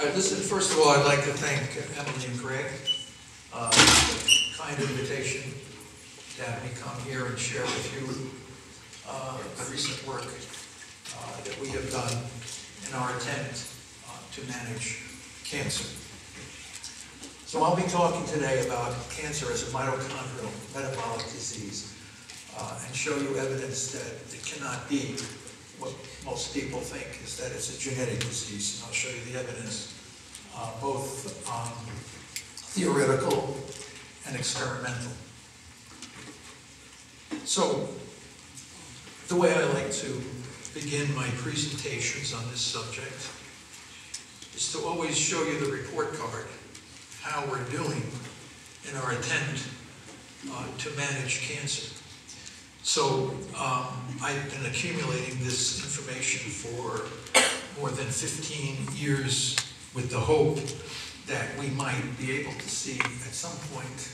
Listen, first of all, I'd like to thank Emily and Greg, uh, for the kind invitation to have me come here and share with you, uh, the recent work, uh, that we have done in our attempt, uh, to manage cancer. So I'll be talking today about cancer as a mitochondrial metabolic disease, uh, and show you evidence that it cannot be what most people think is that it's a genetic disease, and I'll show you the evidence, uh, both um, theoretical and experimental. So, the way I like to begin my presentations on this subject is to always show you the report card, how we're doing in our attempt uh, to manage cancer. So um, I've been accumulating this information for more than 15 years with the hope that we might be able to see at some point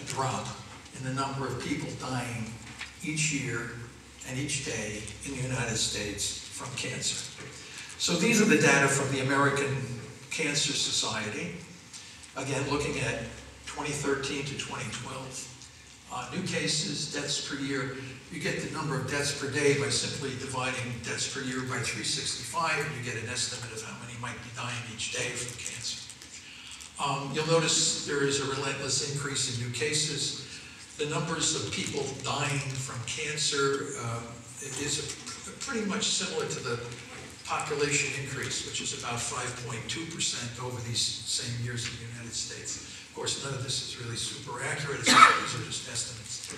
a drop in the number of people dying each year and each day in the United States from cancer. So these are the data from the American Cancer Society. Again, looking at 2013 to 2012. Uh, new cases, deaths per year. You get the number of deaths per day by simply dividing deaths per year by 365, and you get an estimate of how many might be dying each day from cancer. Um, you'll notice there is a relentless increase in new cases. The numbers of people dying from cancer uh, is a, pretty much similar to the population increase, which is about 5.2% over these same years in the United States. Of course, none of this is really super accurate. These are just estimates.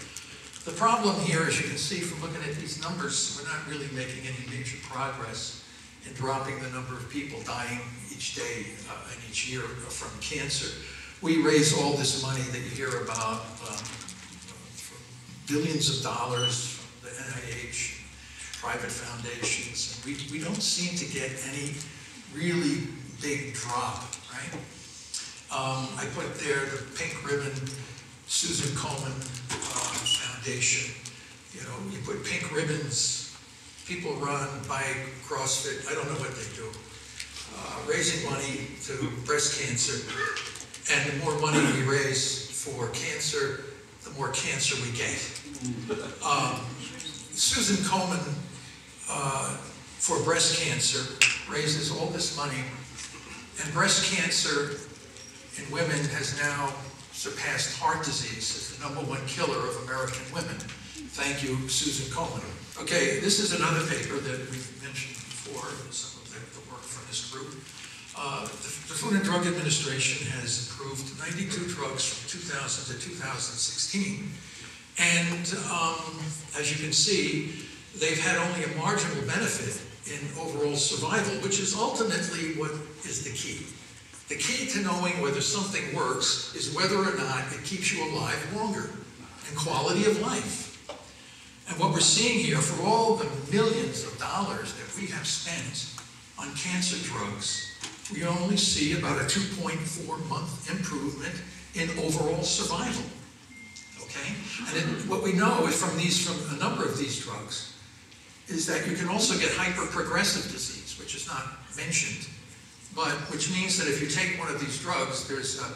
The problem here, as you can see from looking at these numbers, we're not really making any major progress in dropping the number of people dying each day uh, and each year from cancer. We raise all this money that you hear about, um, billions of dollars from the NIH, private foundations, and we, we don't seem to get any really big drop, right? Um, I put there the pink ribbon, Susan Komen uh, Foundation. You know, you put pink ribbons, people run, bike, CrossFit, I don't know what they do. Uh, raising money to breast cancer. And the more money we raise for cancer, the more cancer we get. Um, Susan Komen uh, for breast cancer raises all this money, and breast cancer in women has now surpassed heart disease as the number one killer of American women. Thank you, Susan Komen. Okay, this is another paper that we've mentioned before, some of the, the work from this group. Uh, the, the Food and Drug Administration has approved 92 drugs from 2000 to 2016. And um, as you can see, they've had only a marginal benefit in overall survival, which is ultimately what is the key. The key to knowing whether something works is whether or not it keeps you alive longer and quality of life. And what we're seeing here, for all the millions of dollars that we have spent on cancer drugs, we only see about a 2.4 month improvement in overall survival. Okay? And then what we know is from these, from a number of these drugs, is that you can also get hyperprogressive disease, which is not mentioned but which means that if you take one of these drugs, there's a,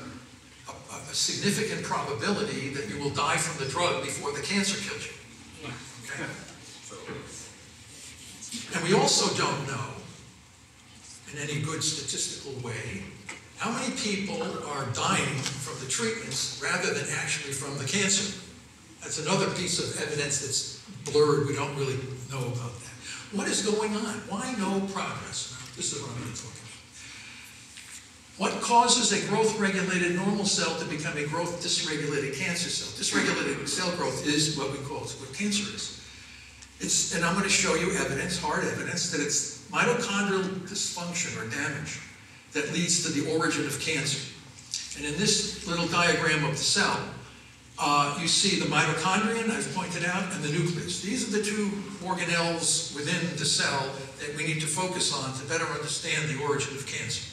a, a significant probability that you will die from the drug before the cancer kills you. Okay? And we also don't know, in any good statistical way, how many people are dying from the treatments rather than actually from the cancer. That's another piece of evidence that's blurred. We don't really know about that. What is going on? Why no progress? This is what I'm going to talk about. What causes a growth-regulated normal cell to become a growth-dysregulated cancer cell? Dysregulated cell growth is what we call what cancer is. It's, and I'm going to show you evidence, hard evidence, that it's mitochondrial dysfunction or damage that leads to the origin of cancer. And in this little diagram of the cell, uh, you see the mitochondrion, I've pointed out, and the nucleus. These are the two organelles within the cell that we need to focus on to better understand the origin of cancer.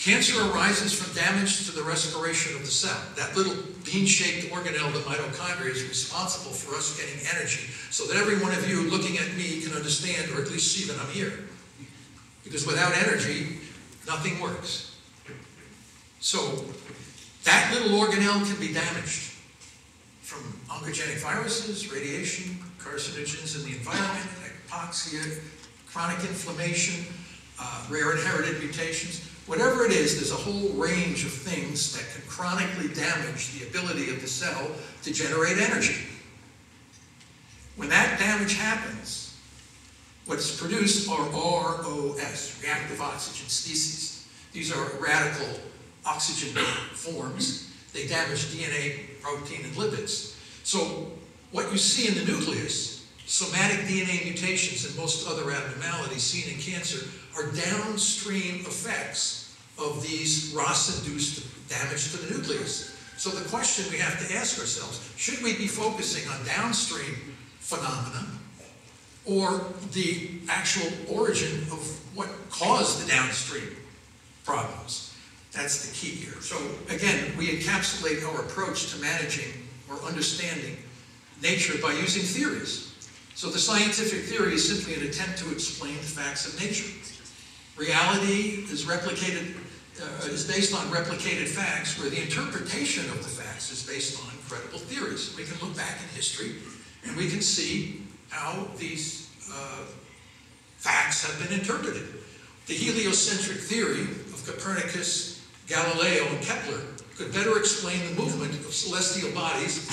Cancer arises from damage to the respiration of the cell. That little bean-shaped organelle, the mitochondria, is responsible for us getting energy so that every one of you looking at me can understand or at least see that I'm here. Because without energy, nothing works. So that little organelle can be damaged from oncogenic viruses, radiation, carcinogens in the environment, hypoxia, chronic inflammation, uh, rare inherited mutations. Whatever it is, there's a whole range of things that can chronically damage the ability of the cell to generate energy. When that damage happens, what's produced are ROS, reactive oxygen species. These are radical oxygen forms. They damage DNA, protein, and lipids. So what you see in the nucleus, somatic DNA mutations and most other abnormalities seen in cancer are downstream effects of these ROS-induced damage to the nucleus. So the question we have to ask ourselves, should we be focusing on downstream phenomena or the actual origin of what caused the downstream problems? That's the key here. So again, we encapsulate our approach to managing or understanding nature by using theories. So the scientific theory is simply an attempt to explain the facts of nature. Reality is replicated, uh, is based on replicated facts, where the interpretation of the facts is based on credible theories. We can look back in history and we can see how these uh, facts have been interpreted. The heliocentric theory of Copernicus, Galileo, and Kepler could better explain the movement of celestial bodies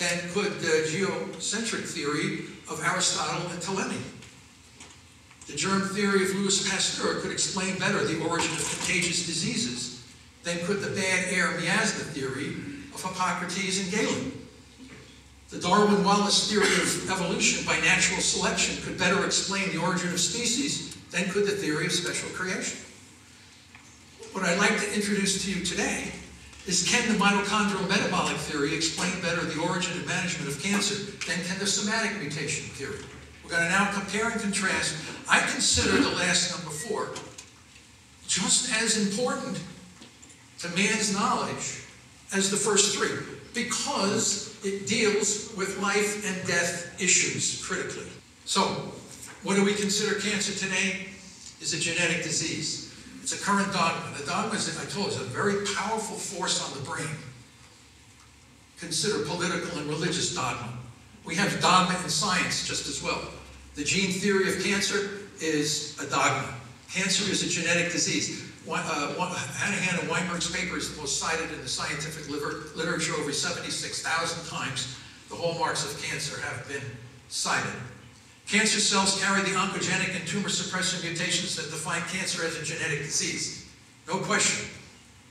than could the geocentric theory of Aristotle and Ptolemy. The germ theory of Louis Pasteur could explain better the origin of contagious diseases than could the bad air miasma theory of Hippocrates and Galen. The Darwin-Wallace theory of evolution by natural selection could better explain the origin of species than could the theory of special creation. What I'd like to introduce to you today is can the mitochondrial metabolic theory explain better the origin and management of cancer than can the somatic mutation theory? We're going to now compare and contrast. I consider the last number four just as important to man's knowledge as the first three because it deals with life and death issues critically. So, what do we consider cancer today? Is a genetic disease. It's a current dogma. The dogma is, I told you, is a very powerful force on the brain. Consider political and religious dogma. We have dogma in science just as well. The gene theory of cancer is a dogma. Cancer is a genetic disease. Uh, and Weinberg's paper is the most cited in the scientific literature over 76,000 times. The hallmarks of cancer have been cited. Cancer cells carry the oncogenic and tumor suppressor mutations that define cancer as a genetic disease. No question.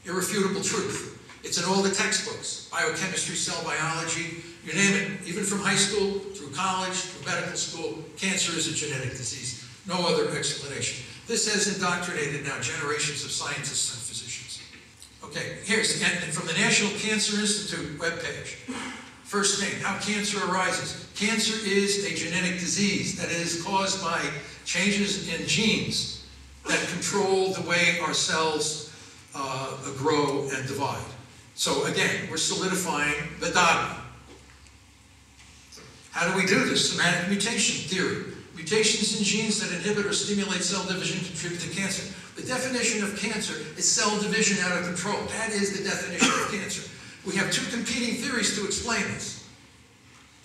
Irrefutable truth. It's in all the textbooks. Biochemistry, cell biology, you name it. Even from high school, through college, through medical school, cancer is a genetic disease. No other explanation. This has indoctrinated now generations of scientists and physicians. Okay, here's, and from the National Cancer Institute webpage. First thing, how cancer arises. Cancer is a genetic disease that is caused by changes in genes that control the way our cells uh, grow and divide. So again, we're solidifying the dogma. How do we do this? Somatic mutation theory. Mutations in genes that inhibit or stimulate cell division contribute to cancer. The definition of cancer is cell division out of control. That is the definition of cancer. We have two competing theories to explain this.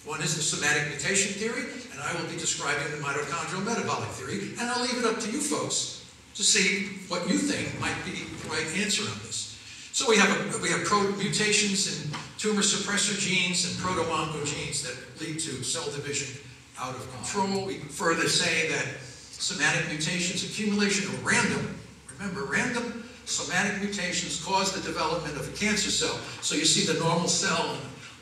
One is the somatic mutation theory, and I will be describing the mitochondrial metabolic theory, and I'll leave it up to you folks to see what you think might be the right answer on this. So we have, a, we have mutations in tumor suppressor genes and proto-oncogenes that lead to cell division out of control. We further say that somatic mutations, accumulation of random, remember random somatic mutations cause the development of a cancer cell. So you see the normal cell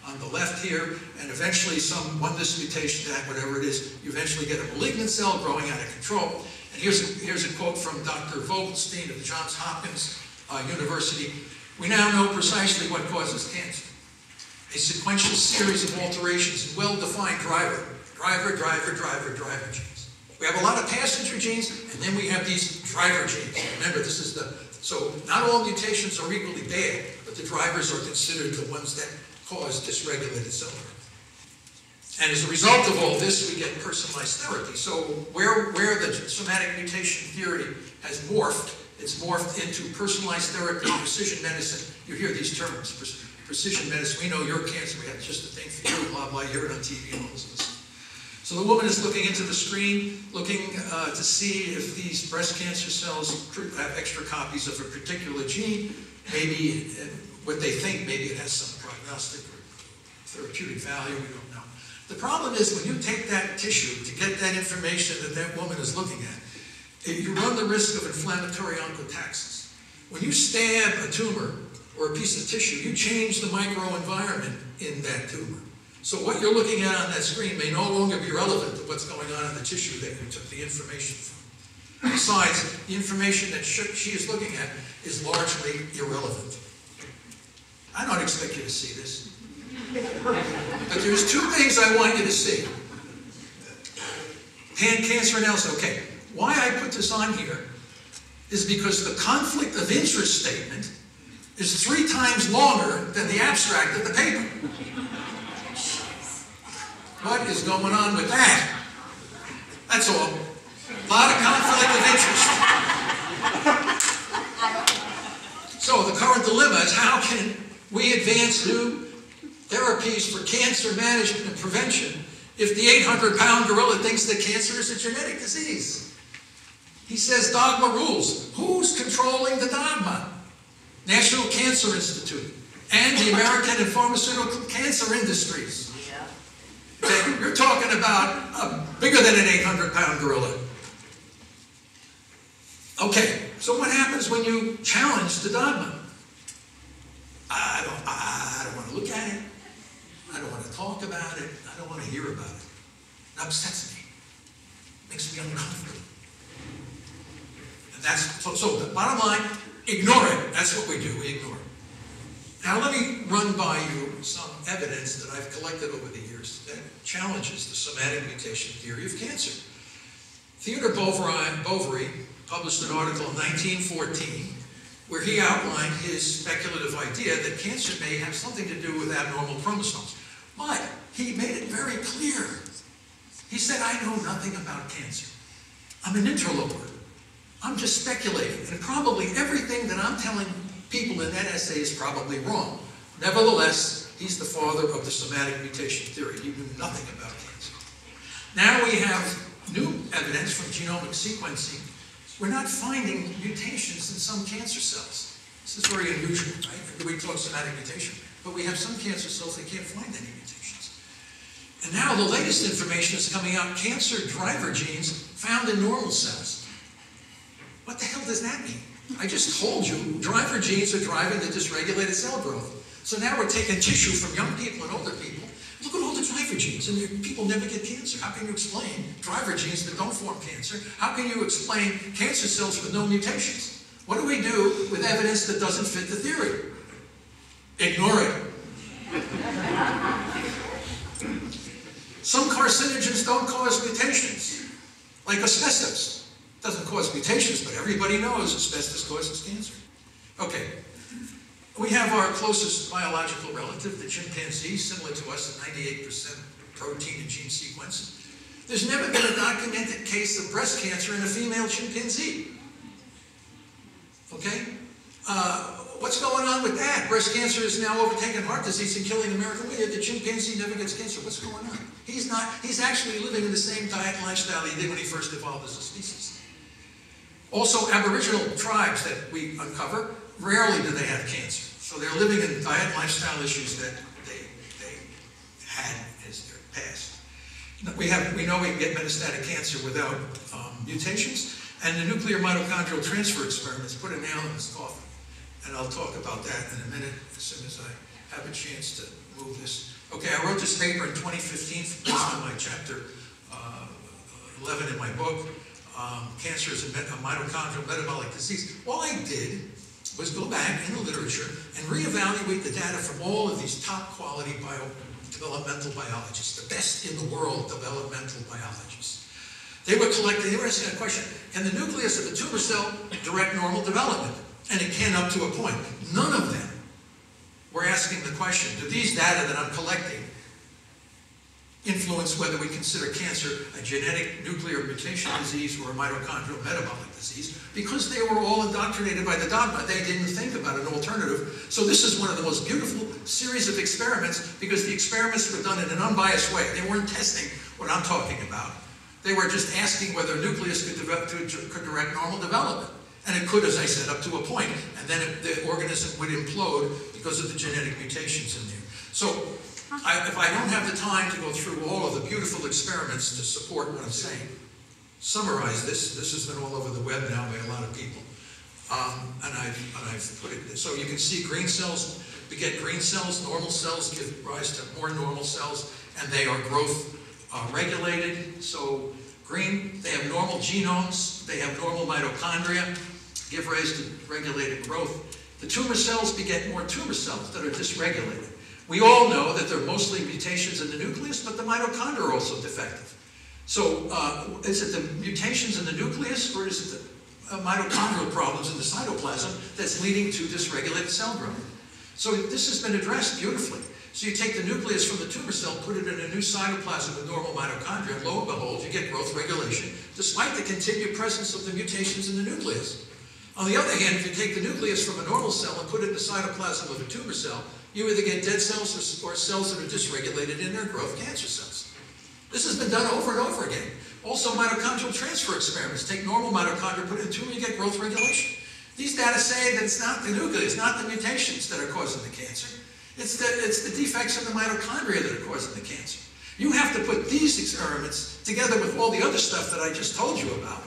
on the left here, and eventually some one mutation, that whatever it is, you eventually get a malignant cell growing out of control. And here's a, here's a quote from Dr. Vogelstein of Johns Hopkins uh, University. We now know precisely what causes cancer. A sequential series of alterations in well-defined driver, driver, driver, driver, driver genes. We have a lot of passenger genes, and then we have these driver genes. Remember, this is the, so not all mutations are equally bad, but the drivers are considered the ones that cause dysregulated cell growth. And as a result of all this, we get personalized therapy. So where, where the somatic mutation theory has morphed It's morphed into personalized therapy, precision medicine. You hear these terms, precision medicine. We know you're cancer, we have just the thing for you, blah, blah, you hear it on TV and all this. So the woman is looking into the screen, looking uh, to see if these breast cancer cells have extra copies of a particular gene. Maybe uh, what they think, maybe it has some prognostic or therapeutic value, we don't know. The problem is when you take that tissue to get that information that that woman is looking at, you run the risk of inflammatory oncotaxis. When you stab a tumor or a piece of tissue, you change the microenvironment in that tumor. So what you're looking at on that screen may no longer be relevant to what's going on in the tissue that you took the information from. Besides, the information that she is looking at is largely irrelevant. I don't expect you to see this. But there's two things I want you to see. Pan cancer analysis, okay. Why I put this on here is because the conflict of interest statement is three times longer than the abstract of the paper. What is going on with that? That's all. A lot of conflict of interest. So the current dilemma is how can we advance new therapies for cancer management and prevention if the 800 pound gorilla thinks that cancer is a genetic disease? He says dogma rules. Who's controlling the dogma? National Cancer Institute and the American and pharmaceutical cancer industries. Okay, you're talking about a bigger than an 800 pound gorilla. Okay, so what happens when you challenge the dogma? I don't, I don't want to look at it. I don't want to talk about it. I don't want to hear about it. It upsets me. Makes me uncomfortable. And that's, so, so the bottom line, ignore it. That's what we do, we ignore it. Now let me run by you some evidence that I've collected over the years that challenges the somatic mutation theory of cancer. Theodore Boveri, Boveri published an article in 1914 where he outlined his speculative idea that cancer may have something to do with abnormal chromosomes. But he made it very clear. He said, I know nothing about cancer. I'm an interloper. I'm just speculating. And probably everything that I'm telling people in that essay is probably wrong. Nevertheless, he's the father of the somatic mutation theory. He knew nothing about cancer. Now we have new evidence from genomic sequencing. We're not finding mutations in some cancer cells. This is very unusual, right? We talk somatic mutation, but we have some cancer cells that can't find any mutations. And now the latest information is coming out, cancer driver genes found in normal cells. What the hell does that mean? I just told you driver genes are driving the dysregulated cell growth. So now we're taking tissue from young people and older people. Look at all the driver genes, and people never get cancer. How can you explain driver genes that don't form cancer? How can you explain cancer cells with no mutations? What do we do with evidence that doesn't fit the theory? Ignore it. Some carcinogens don't cause mutations, like asbestos. Doesn't cause mutations, but everybody knows asbestos causes cancer. Okay, we have our closest biological relative, the chimpanzee, similar to us at 98% protein and gene sequences. There's never been a documented case of breast cancer in a female chimpanzee. Okay? Uh, what's going on with that? Breast cancer is now overtaking heart disease and killing American women. The chimpanzee never gets cancer. What's going on? He's not, he's actually living in the same diet and lifestyle he did when he first evolved as a species. Also, Aboriginal tribes that we uncover, rarely do they have cancer. So they're living in diet lifestyle issues that they, they had as their past. We, have, we know we can get metastatic cancer without um, mutations, and the nuclear mitochondrial transfer experiments put a nail in this coffin. And I'll talk about that in a minute as soon as I have a chance to move this. Okay, I wrote this paper in 2015 based my chapter uh, 11 in my book, um, Cancer is a, a mitochondrial metabolic disease. All I did was go back in the literature and reevaluate the data from all of these top quality bio, developmental biologists, the best in the world developmental biologists. They were collecting, they were asking a question, can the nucleus of a tumor cell direct normal development? And it can up to a point. None of them were asking the question, do these data that I'm collecting influence whether we consider cancer a genetic nuclear mutation disease or a mitochondrial metabolic disease because they were all indoctrinated by the dogma. They didn't think about an alternative. So this is one of the most beautiful series of experiments because the experiments were done in an unbiased way. They weren't testing what I'm talking about. They were just asking whether nucleus could, develop, could direct normal development. And it could, as I said, up to a point. And then it, the organism would implode because of the genetic mutations in there. I, if I don't have the time to go through all of the beautiful experiments to support what I'm saying, summarize this. This has been all over the web now by a lot of people. Um, and, I've, and I've put it, so you can see green cells beget green cells, normal cells give rise to more normal cells, and they are growth uh, regulated. So green, they have normal genomes, they have normal mitochondria, give rise to regulated growth. The tumor cells beget more tumor cells that are dysregulated. We all know that there are mostly mutations in the nucleus, but the mitochondria are also defective. So uh, is it the mutations in the nucleus or is it the uh, mitochondrial problems in the cytoplasm that's leading to dysregulated cell growth? So this has been addressed beautifully. So you take the nucleus from the tumor cell, put it in a new cytoplasm with normal mitochondria, and lo and behold, you get growth regulation, despite the continued presence of the mutations in the nucleus. On the other hand, if you take the nucleus from a normal cell and put it in the cytoplasm of a tumor cell, you either get dead cells or, or cells that are dysregulated in their growth, cancer cells. This has been done over and over again. Also, mitochondrial transfer experiments. Take normal mitochondria, put it in a tumor, you get growth regulation. These data say that it's not the nucleus, it's not the mutations that are causing the cancer. It's the, it's the defects in the mitochondria that are causing the cancer. You have to put these experiments together with all the other stuff that I just told you about.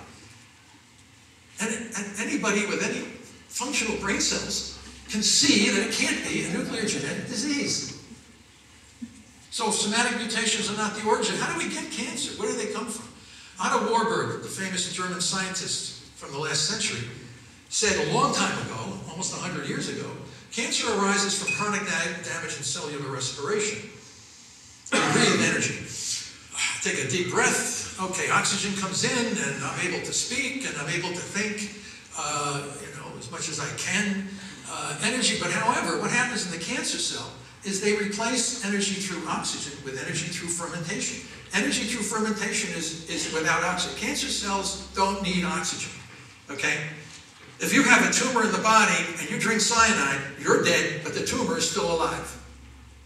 And, and anybody with any functional brain cells can see that it can't be a nuclear genetic disease. So somatic mutations are not the origin, how do we get cancer? Where do they come from? Otto Warburg, the famous German scientist from the last century, said a long time ago, almost 100 years ago, cancer arises from chronic damage in cellular respiration. Breathe energy. Take a deep breath. Okay, oxygen comes in, and I'm able to speak, and I'm able to think, uh, you know, as much as I can. Uh, energy, but however, what happens in the cancer cell is they replace energy through oxygen with energy through fermentation. Energy through fermentation is, is without oxygen. Cancer cells don't need oxygen, okay? If you have a tumor in the body and you drink cyanide, you're dead, but the tumor is still alive.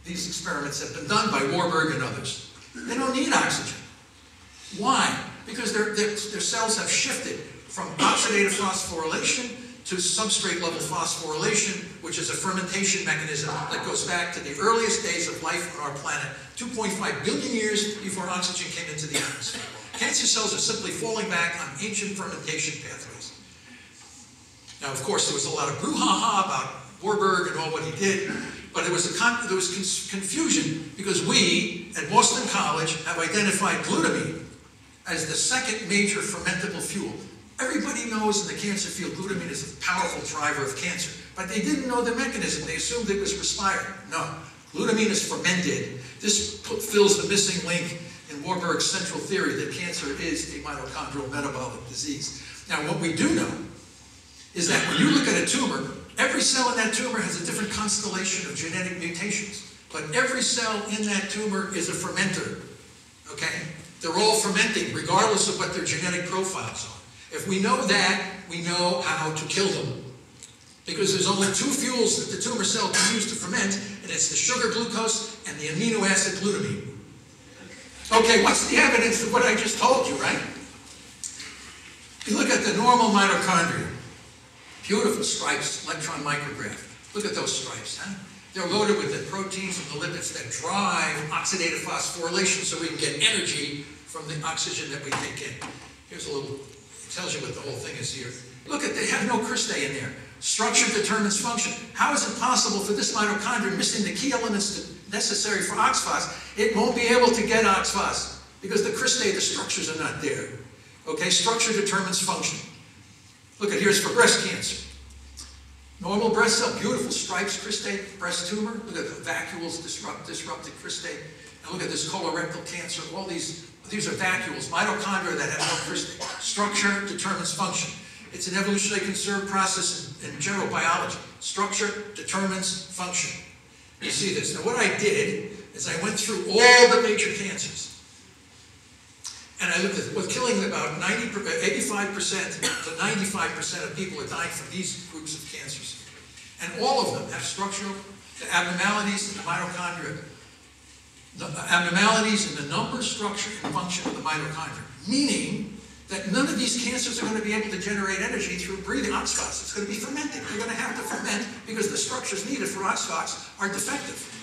These experiments have been done by Warburg and others. They don't need oxygen. Why? Because their, their, their cells have shifted from oxidative phosphorylation to substrate level phosphorylation, which is a fermentation mechanism that goes back to the earliest days of life on our planet, 2.5 billion years before oxygen came into the atmosphere. Cancer cells are simply falling back on ancient fermentation pathways. Now, of course, there was a lot of brouhaha about Warburg and all what he did, but there was, a there was confusion because we at Boston College have identified glutamine as the second major fermentable fuel. Everybody knows in the cancer field glutamine is a powerful driver of cancer, but they didn't know the mechanism. They assumed it was respired. No, glutamine is fermented. This fills the missing link in Warburg's central theory that cancer is a mitochondrial metabolic disease. Now, what we do know is that when you look at a tumor, every cell in that tumor has a different constellation of genetic mutations. But every cell in that tumor is a fermenter. Okay? They're all fermenting, regardless of what their genetic profiles are. If we know that, we know how to kill them. Because there's only two fuels that the tumor cell can use to ferment, and it's the sugar glucose and the amino acid glutamine. Okay, what's the evidence of what I just told you, right? You look at the normal mitochondria. Beautiful stripes, electron micrograph. Look at those stripes, huh? They're loaded with the proteins and the lipids that drive oxidative phosphorylation so we can get energy from the oxygen that we take in. Here's a little tells you what the whole thing is here. Look at, they have no cristae in there. Structure determines function. How is it possible for this mitochondria missing the key elements necessary for oxphos? It won't be able to get oxphos because the cristae, the structures are not there. Okay, structure determines function. Look at here's for breast cancer. Normal breast cell, beautiful stripes, cristae, breast tumor. Look at the vacuoles, disrupt, disrupted cristae. And look at this colorectal cancer, all these these are vacuoles, mitochondria that have no. Structure determines function. It's an evolutionarily conserved process in, in general biology. Structure determines function. You see this. Now what I did is I went through all the major cancers. And I looked at what's killing about 90, 85% to 95% of people are dying from these groups of cancers. And all of them have structural abnormalities in the mitochondria, the abnormalities in the number, structure, and function of the mitochondria. Meaning that none of these cancers are going to be able to generate energy through breathing oxyphos. It's going to be fermenting. They're going to have to ferment because the structures needed for oxyphos are defective.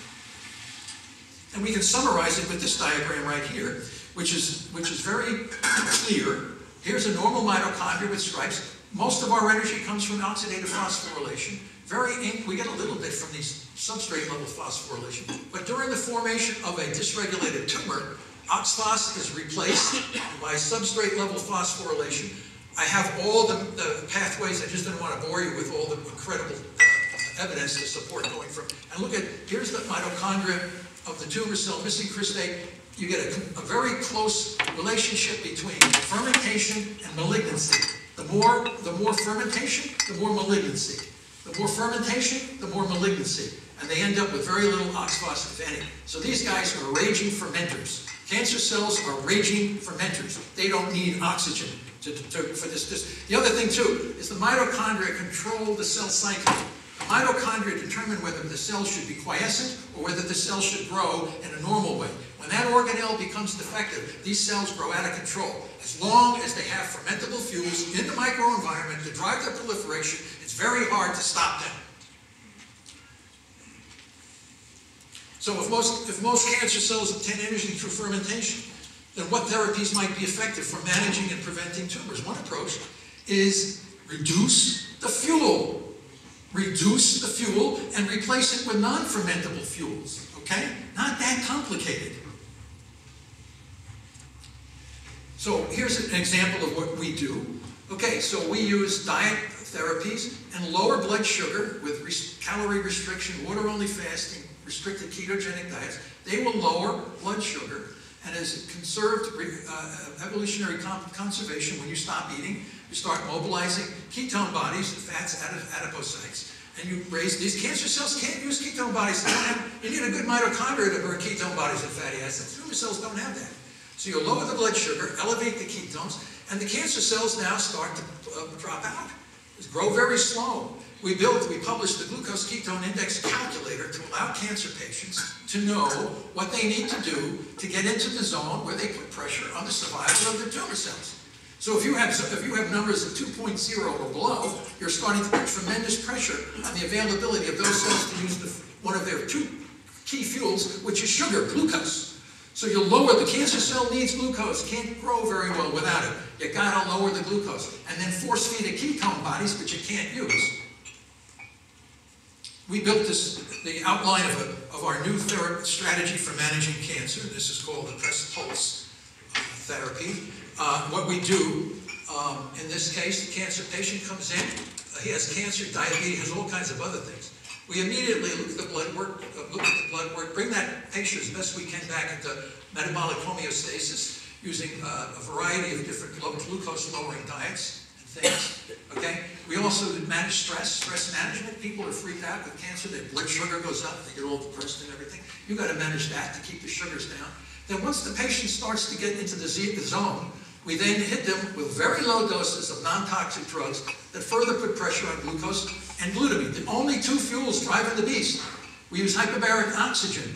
And we can summarize it with this diagram right here which is, which is very clear. Here's a normal mitochondria with stripes. Most of our energy comes from oxidative phosphorylation. Very, we get a little bit from these substrate level phosphorylation. But during the formation of a dysregulated tumor, oxphos is replaced by substrate level phosphorylation. I have all the, the, pathways. I just didn't want to bore you with all the incredible uh, evidence to support going from. And look at, here's the mitochondria of the tumor cell missing cristae you get a, a, very close relationship between fermentation and malignancy. The more, the more fermentation, the more malignancy. The more fermentation, the more malignancy. And they end up with very little oxphos, if any. So these guys are raging fermenters. Cancer cells are raging fermenters. They don't need oxygen to, to, for this, this. The other thing, too, is the mitochondria control the cell cycle. Mitochondria determine whether the cell should be quiescent or whether the cell should grow in a normal way. When that organelle becomes defective, these cells grow out of control. As long as they have fermentable fuels in the microenvironment to drive their proliferation, it's very hard to stop them. So if most, if most cancer cells obtain energy through fermentation, then what therapies might be effective for managing and preventing tumors? One approach is reduce the fuel. Reduce the fuel and replace it with non-fermentable fuels, okay? Not that complicated. So here's an example of what we do. Okay, so we use diet therapies and lower blood sugar with res calorie restriction, water-only fasting, restricted ketogenic diets. They will lower blood sugar and as conserved uh, evolutionary conservation, when you stop eating, you start mobilizing ketone bodies, and fats, out of adipocytes, and you raise these cancer cells can't use ketone bodies. They don't Have, you need a good mitochondria to burn ketone bodies and fatty acids. Tumor cells don't have that. So you lower the blood sugar, elevate the ketones, and the cancer cells now start to uh, drop out. It's grow very slow. We built, we published the glucose ketone index calculator to allow cancer patients to know what they need to do to get into the zone where they put pressure on the survival of their tumor cells. So if you have if you have numbers of 2.0 or below, you're starting to put tremendous pressure on the availability of those cells to use the, one of their two key fuels, which is sugar, glucose. So you lower, the cancer cell needs glucose, can't grow very well without it. You gotta lower the glucose. And then force feed it ketone bodies, which you can't use. We built this, the outline of, a, of our new strategy for managing cancer. This is called the Press Pulse therapy. Uh, what we do, um, in this case, the cancer patient comes in, uh, he has cancer, diabetes, has all kinds of other things. We immediately look at the blood work, uh, look at the blood work, bring that patient as best we can back into metabolic homeostasis using uh, a variety of different glucose lowering diets and things. Okay. We also manage stress, stress management. People are freaked out with cancer. Their blood sugar goes up. They get all depressed and everything. You got to manage that to keep the sugars down. Then once the patient starts to get into the zone, we then hit them with very low doses of non-toxic drugs that further put pressure on glucose and glutamine, the only two fuels driving the beast. We use hyperbaric oxygen.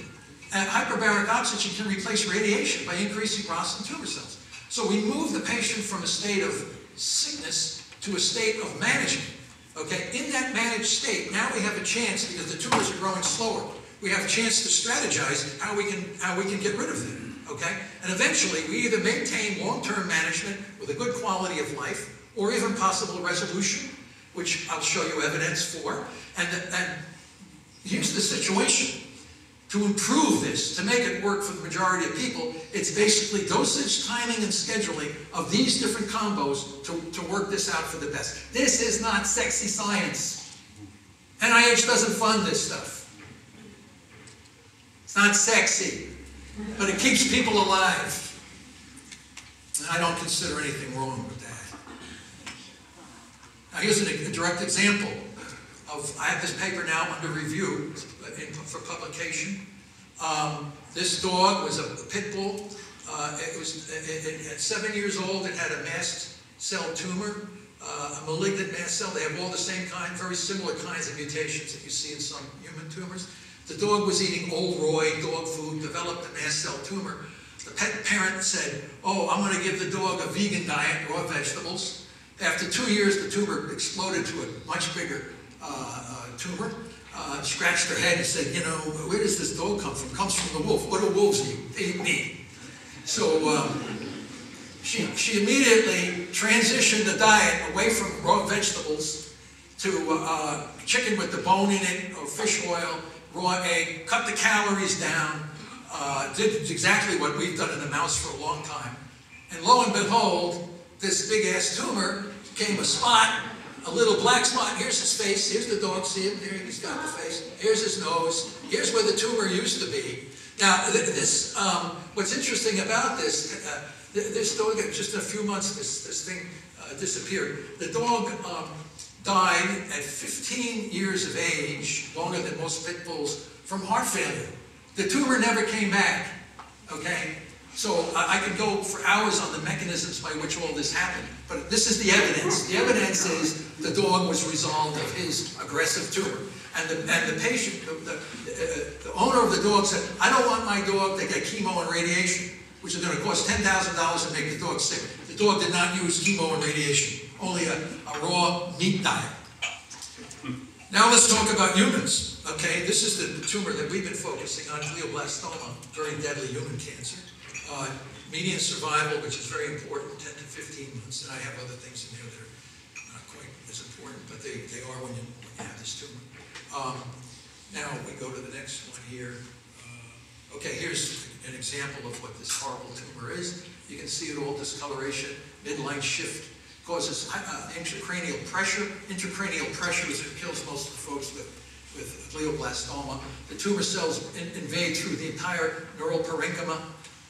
And hyperbaric oxygen can replace radiation by increasing ROS in tumor cells. So we move the patient from a state of sickness to a state of management. Okay, in that managed state, now we have a chance because the tumors are growing slower. We have a chance to strategize how we can how we can get rid of them okay? And eventually, we either maintain long-term management with a good quality of life, or even possible resolution, which I'll show you evidence for. And, and here's the situation. To improve this, to make it work for the majority of people, it's basically dosage, timing, and scheduling of these different combos to, to work this out for the best. This is not sexy science. NIH doesn't fund this stuff. It's not sexy but it keeps people alive. And I don't consider anything wrong with that. Now here's a, direct example of, I have this paper now under review for publication. Um, This dog was a pit bull. Uh, It was, it- it- at seven years old, it had a mast cell tumor, uh, a malignant mast cell. They have all the same kind, very similar kinds of mutations that you see in some human tumors. The dog was eating Ol' Roy dog food, developed a mast cell tumor. The pet parent said, oh, I'm gonna give the dog a vegan diet, raw vegetables. After two years, the tumor exploded to a much bigger uh, uh, tumor. Uh, Scratched her head and said, you know, where does this dog come from? Comes from the wolf. What do wolves eat? They eat meat. So um, she, she immediately transitioned the diet away from raw vegetables to uh, chicken with the bone in it, or fish oil, raw egg, cut the calories down, uh, did exactly what we've done in the mouse for a long time. And lo and behold, this big ass tumor became a spot, a little black spot. Here's his face, here's the dog, see him there, he's got the face. Here's his nose, here's where the tumor used to be. Now, this, um, what's interesting about this, uh, this dog, just in a few months, this, this thing uh, disappeared. The dog um, died at 15 years of age, longer than most pit bulls, from heart failure. The tumor never came back, okay? So I, I could go for hours on the mechanisms by which all this happened, but this is the evidence. The evidence is the dog was resolved of his aggressive tumor. And the, and the patient, the, the, uh, the owner of the dog said, I don't want my dog to get chemo and radiation, which is gonna cost ten thousand dollars and make the dog sick. The dog did not use chemo and radiation, only a, a raw meat diet. Now let's talk about humans, okay? This is the tumor that we've been focusing on, glioblastoma, very deadly human cancer. Uh, median survival, which is very important, 10 to 15 months, and I have other things in there that are not quite as important, but they, they are when you, when you have this tumor. Um, now we go to the next one here. Uh, okay, here's an example of what this horrible tumor is. You can see it all discoloration, midline shift, causes uh, intracranial pressure. Intracranial pressure is what kills most of the folks with, with glioblastoma. The tumor cells in, invade through the entire neural parenchyma.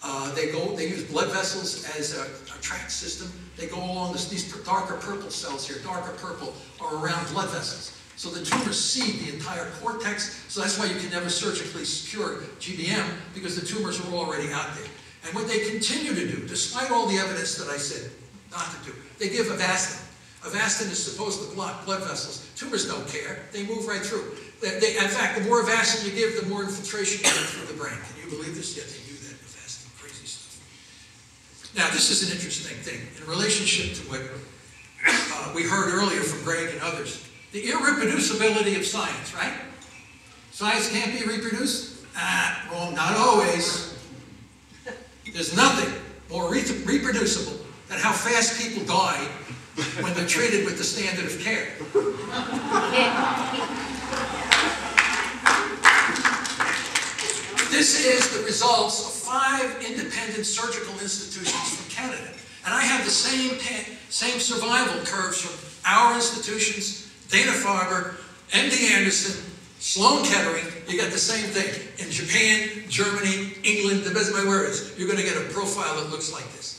Uh, they go, they use blood vessels as a, a tract system. They go along this, these darker purple cells here, darker purple, are around blood vessels. So the tumors seed the entire cortex, so that's why you can never surgically cure GBM, because the tumors are already out there. And what they continue to do, despite all the evidence that I said not to do, they give Avastin. Avastin is supposed to block blood vessels. Tumors don't care. They move right through. They, they, in fact, the more Avastin you give, the more infiltration you get through the brain. Can you believe this? Yeah, they do that. Avastin, crazy stuff. Now, this is an interesting thing in relationship to what uh, we heard earlier from Greg and others. The irreproducibility of science, right? Science can't be reproduced? Ah, wrong, not always. There's nothing more re reproducible than how fast people die when they're treated with the standard of care. This is the results of five independent surgical institutions from Canada. And I have the same, same survival curves from our institutions, Dana-Farber, MD Anderson, Sloan Kettering, you got the same thing. In Japan, Germany, England, the best my words, you're going to get a profile that looks like this.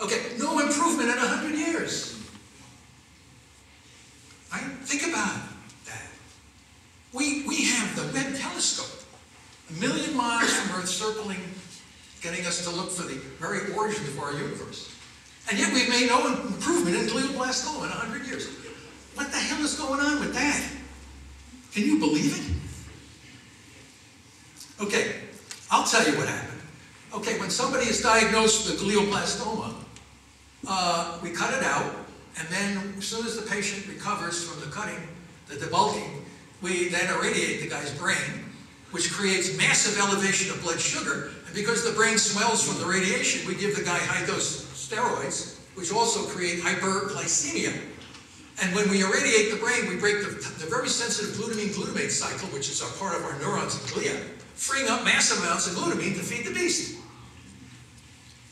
Okay, no improvement in 100 years. Right? Think about that. We, we have the Webb telescope, a million miles from Earth circling, getting us to look for the very origins of our universe. And yet we've made no improvement in glioblastoma in 100 years. What the hell is going on with that? Can you believe it? Okay, I'll tell you what happened. Okay, when somebody is diagnosed with glioblastoma, uh, we cut it out, and then as soon as the patient recovers from the cutting, the debulking, we then irradiate the guy's brain, which creates massive elevation of blood sugar. And because the brain swells from the radiation, we give the guy high-dose steroids, which also create hyperglycemia. And when we irradiate the brain, we break the, the very sensitive glutamine-glutamate cycle, which is a part of our neurons and glia, freeing up massive amounts of glutamine to feed the beast.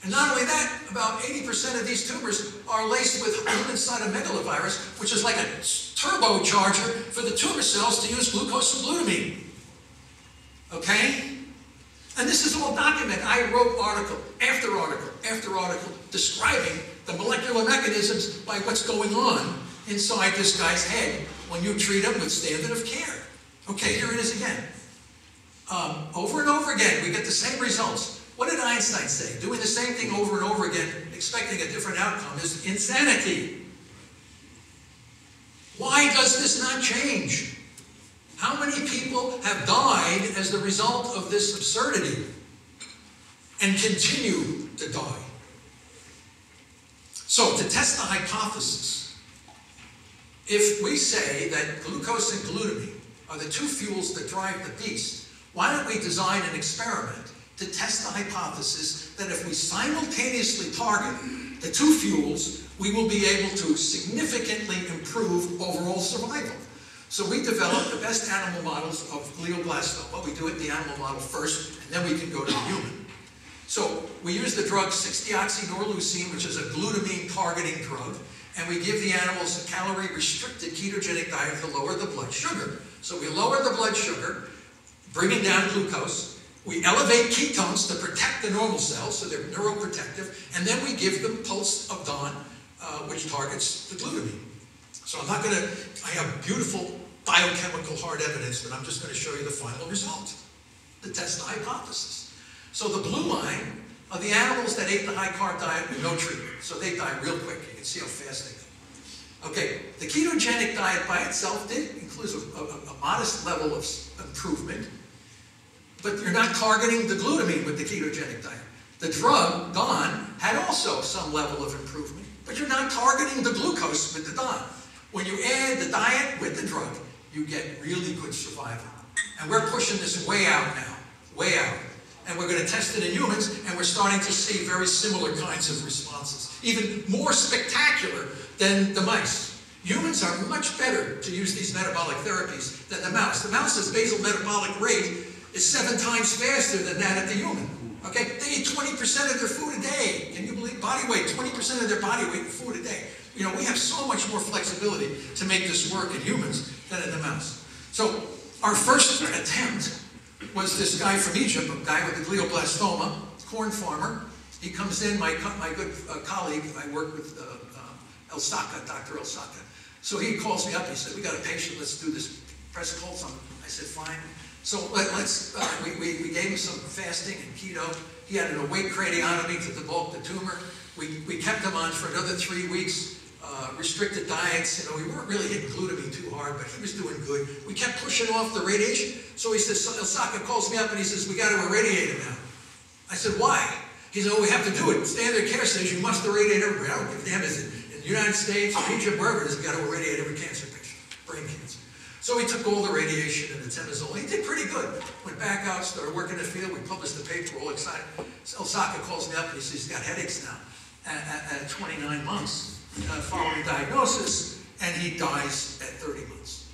And not only that, about 80% of these tumors are laced with human cytomegalovirus, which is like a turbocharger for the tumor cells to use glucose and glutamine. Okay? And this is all documented. I wrote article after article after article describing the molecular mechanisms by what's going on inside this guy's head when you treat him with standard of care. Okay, here it is again. Um, over and over again, we get the same results. What did Einstein say? Doing the same thing over and over again, expecting a different outcome, is insanity. Why does this not change? How many people have died as the result of this absurdity and continue to die? So, to test the hypothesis, if we say that glucose and glutamine are the two fuels that drive the beast, why don't we design an experiment to test the hypothesis that if we simultaneously target the two fuels, we will be able to significantly improve overall survival. So we developed the best animal models of glioblastoma. We do it the animal model first, and then we can go to the human. So we use the drug 6-deoxynorlucine, which is a glutamine targeting drug, and we give the animals a calorie-restricted ketogenic diet to lower the blood sugar. So we lower the blood sugar, bringing down glucose. We elevate ketones to protect the normal cells, so they're neuroprotective, and then we give them pulse of DON, uh, which targets the glutamine. So I'm not going to, I have beautiful biochemical hard evidence, but I'm just going to show you the final result the test hypothesis. So the blue line are the animals that ate the high carb diet with no treatment. So they die real quick. You can see how fast they go. Okay, the ketogenic diet by itself did include a, a, a modest level of improvement, but you're not targeting the glutamine with the ketogenic diet. The drug, DON, had also some level of improvement, but you're not targeting the glucose with the DON. When you add the diet with the drug, you get really good survival. And we're pushing this way out now, way out. And we're going to test it in humans, and we're starting to see very similar kinds of responses, even more spectacular than the mice. Humans are much better to use these metabolic therapies than the mouse. The mouse's basal metabolic rate is seven times faster than that of the human. Okay, they eat 20% of their food a day. Can you believe body weight? 20% of their body weight in food a day. You know, we have so much more flexibility to make this work in humans than in the mouse. So our first attempt was this guy from Egypt, a guy with a glioblastoma, corn farmer. He comes in, my, my good uh, colleague, I work with uh, uh, Elsakka, Dr. Elsakka. So he calls me up, he said, we got a patient, let's do this press pulse. I said, fine. So let, us uh, we, we, we, gave him some fasting and keto. He had an awake craniotomy to debulk the tumor. We, we kept him on for another three weeks, uh, restricted diets. You know, we weren't really hitting glutamine too hard, but he was doing good. We kept pushing off the radiation. So he says, Osaka calls me up and he says, we got to irradiate him now. I said, why? He said, oh, we have to do it. Standard care says you must irradiate everybody. I don't give a damn, is it in the United States, Egypt, wherever we got to irradiate every cancer patient, brain cancer. So he took all the radiation and the temazole. He did pretty good. Went back out, started working in the field. We published the paper, all excited. Osaka calls me up and he says he's got headaches now at, at, at 29 months uh, following diagnosis, and he dies at 30 months.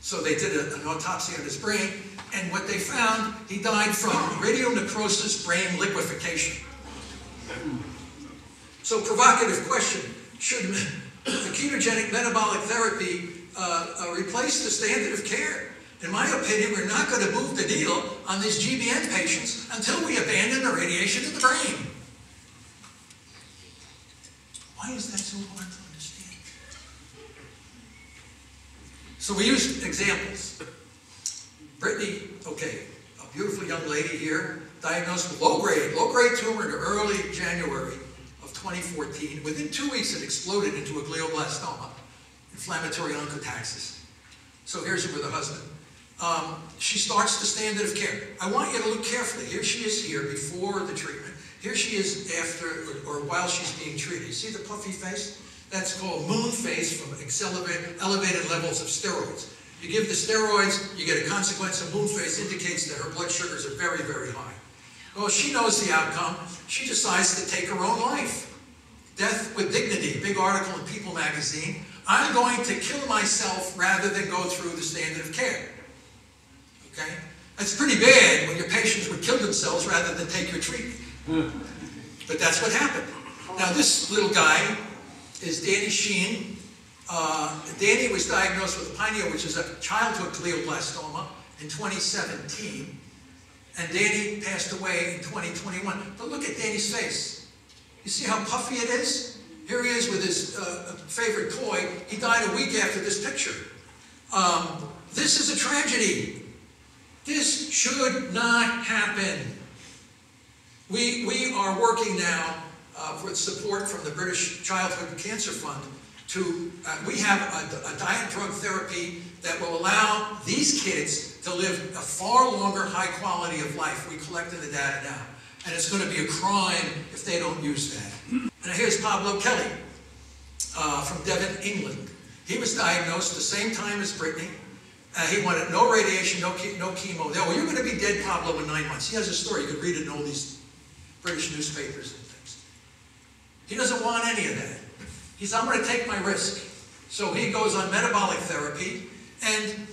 So they did a, an autopsy on his brain, and what they found, he died from radionecrosis brain liquefaction. So provocative question, should the ketogenic metabolic therapy uh, uh, replace the standard of care. In my opinion, we're not going to move the needle on these GBM patients until we abandon the radiation to the brain. Why is that so hard to understand? So we use examples. Brittany, okay, a beautiful young lady here, diagnosed with low-grade, low-grade tumor in early January of 2014. Within two weeks, it exploded into a glioblastoma inflammatory oncotaxis. So here's her with her husband. Um, she starts the standard of care. I want you to look carefully. Here she is here before the treatment. Here she is after or, or while she's being treated. See the puffy face? That's called moon face from elevated levels of steroids. You give the steroids, you get a consequence of moon face indicates that her blood sugars are very, very high. Well, she knows the outcome. She decides to take her own life. Death with Dignity, big article in People magazine. I'm going to kill myself rather than go through the standard of care. Okay? That's pretty bad when your patients would kill themselves rather than take your treatment. But that's what happened. Now, this little guy is Danny Sheen. Uh, Danny was diagnosed with pineal, which is a childhood glioblastoma, in 2017. And Danny passed away in 2021. But look at Danny's face. You see how puffy it is? Here he is with his uh, favorite toy. He died a week after this picture. Um, this is a tragedy. This should not happen. We, we are working now uh, with support from the British Childhood Cancer Fund to, uh, we have a, a diet drug therapy that will allow these kids to live a far longer high quality of life. We collected the data now. And it's going to be a crime if they don't use that. And here's Pablo Kelly uh, from Devon, England. He was diagnosed the same time as Brittany. Uh, he wanted no radiation, no, che- no chemo. They, oh, you're going to be dead, Pablo, in nine months. He has a story. You could read it in all these British newspapers and things. He doesn't want any of that. He's, I'm going to take my risk. So he goes on metabolic therapy, and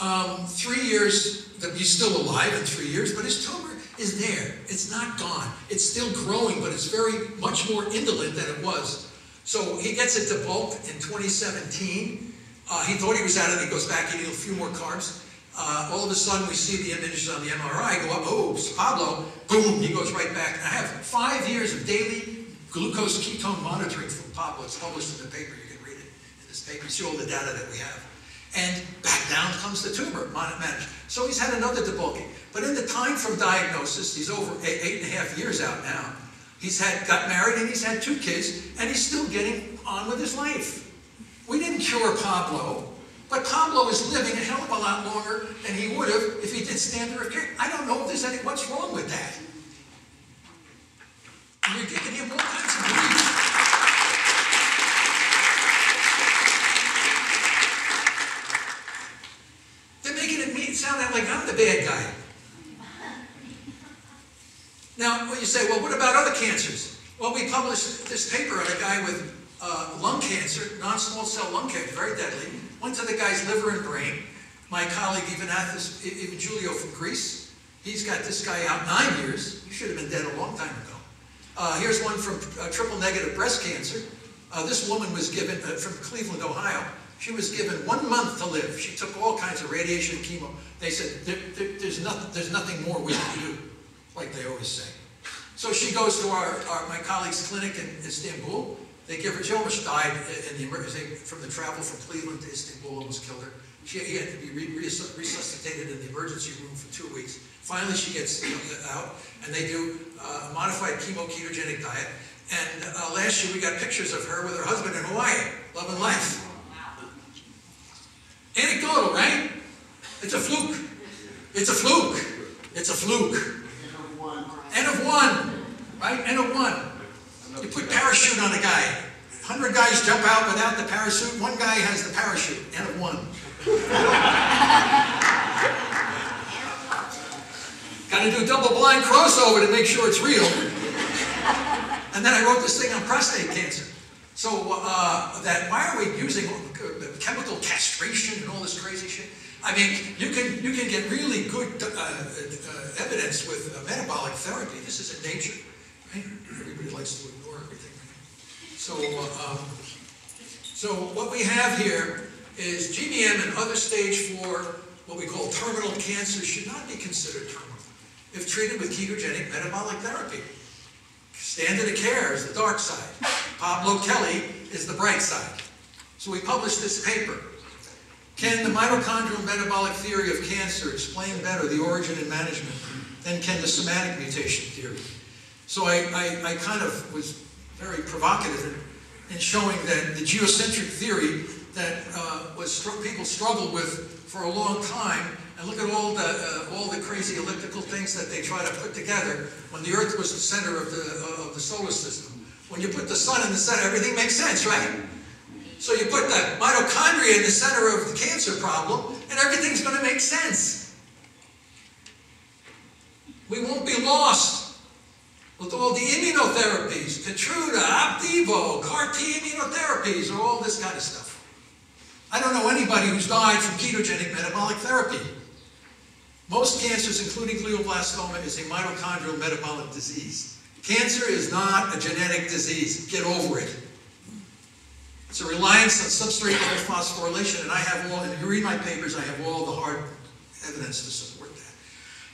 um, three years, he's still alive in three years, but his tumor is there. It's not gone. It's still growing, but it's very much more indolent than it was. So he gets it to bulk in 2017. Uh, he thought he was out of it. He goes back eating a few more carbs. Uh, all of a sudden, we see the images on the MRI go up. Oh, Pablo. Boom, he goes right back. I have five years of daily glucose ketone monitoring from Pablo. It's published in the paper. You can read it in this paper. You see all the data that we have. And back down comes the tumor managed. So he's had another debulking. But in the time from diagnosis, he's over eight, eight and a half years out now. He's had got married and he's had two kids, and he's still getting on with his life. We didn't cure Pablo, but Pablo is living a hell of a lot longer than he would have if he did standard of care. I don't know if there's any, what's wrong with that? You're giving him all kinds of grief. They're making it me sound like I'm the bad guy. Now, you say, well, what about other cancers? Well, we published this paper on a guy with uh, lung cancer, non-small cell lung cancer, very deadly. Went to the guy's liver and brain. My colleague even Julio from Greece, he's got this guy out nine years. He should have been dead a long time ago. Uh, here's one from uh, triple negative breast cancer. Uh, this woman was given, uh, from Cleveland, Ohio, she was given one month to live. She took all kinds of radiation, chemo. They said, there, there, there's, nothing, there's nothing more we can do, like they always say. So she goes to our, our my colleague's clinic in Istanbul. They give her, she almost died in the emergency from the travel from Cleveland to Istanbul, almost killed her. She he had to be re- resuscitated in the emergency room for two weeks. Finally, she gets out, and they do uh, a modified chemo ketogenic diet. And uh, last year, we got pictures of her with her husband in Hawaii, loving life. Anecdotal, right? It's a fluke. It's a fluke. It's a fluke. N of one, right? N of one. You put parachute on a guy. 100 guys jump out without the parachute. One guy has the parachute. N of one. Got to do double blind crossover to make sure it's real. And then I wrote this thing on prostate cancer. So uh, that why are we using chemical castration and all this crazy shit? I mean, you can you can get really good uh, uh, evidence with uh, metabolic therapy. This is in nature, right? Everybody likes to ignore everything. So, uh, um, so what we have here is GBM and other stage four, what we call terminal cancer, should not be considered terminal if treated with ketogenic metabolic therapy. Standard of care is the dark side. Pablo Kelly is the bright side. So we published this paper. Can the mitochondrial metabolic theory of cancer explain better the origin and management than can the somatic mutation theory? So I, I, I kind of was very provocative in, in showing that the geocentric theory that uh, was people struggled with for a long time, and look at all the uh, all the crazy elliptical things that they try to put together when the Earth was the center of the uh, of the solar system. When you put the sun in the center, everything makes sense, right? So you put the mitochondria in the center of the cancer problem, and everything's going to make sense. We won't be lost with all the immunotherapies, Keytruda, Opdivo, CAR T immunotherapies, or all this kind of stuff. I don't know anybody who's died from ketogenic metabolic therapy. Most cancers, including glioblastoma, is a mitochondrial metabolic disease. Cancer is not a genetic disease. Get over it. It's a reliance on substrate level phosphorylation, and I have all, if you read my papers, I have all the hard evidence to support that.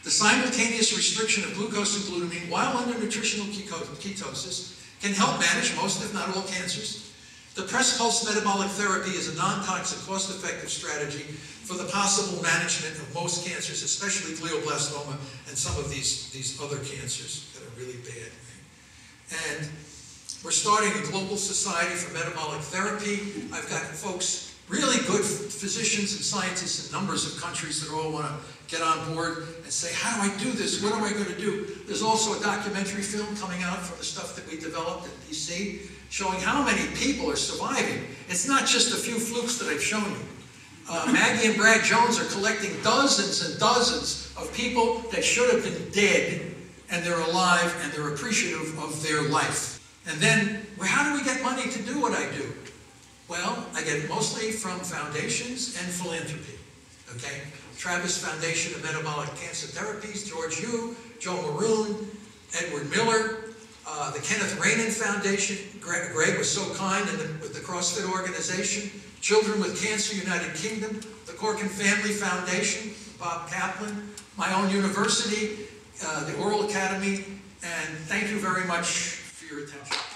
The simultaneous restriction of glucose and glutamine while under nutritional ketosis can help manage most, if not all, cancers. The press pulse metabolic therapy is a non-toxic, cost-effective strategy for the possible management of most cancers, especially glioblastoma and some of these, these other cancers that are really bad. And we're starting a global society for metabolic therapy. I've got folks, really good physicians and scientists in numbers of countries that all want to get on board and say, how do I do this? What am I going to do? There's also a documentary film coming out from the stuff that we developed at BC showing how many people are surviving. It's not just a few flukes that I've shown you. Uh, Maggie and Brad Jones are collecting dozens and dozens of people that should have been dead and they're alive and they're appreciative of their life. And then, well, how do we get money to do what I do? Well, I get it mostly from foundations and philanthropy. Okay? Travis Foundation of Metabolic Cancer Therapies, George Yu, Joe Maroon, Edward Miller, uh, the Kenneth Rainin Foundation, Greg, Greg was so kind the, with the CrossFit organization, Children with Cancer United Kingdom, the Corkin Family Foundation, Bob Kaplan, my own university, uh, the Oral Academy, and thank you very much for your attention.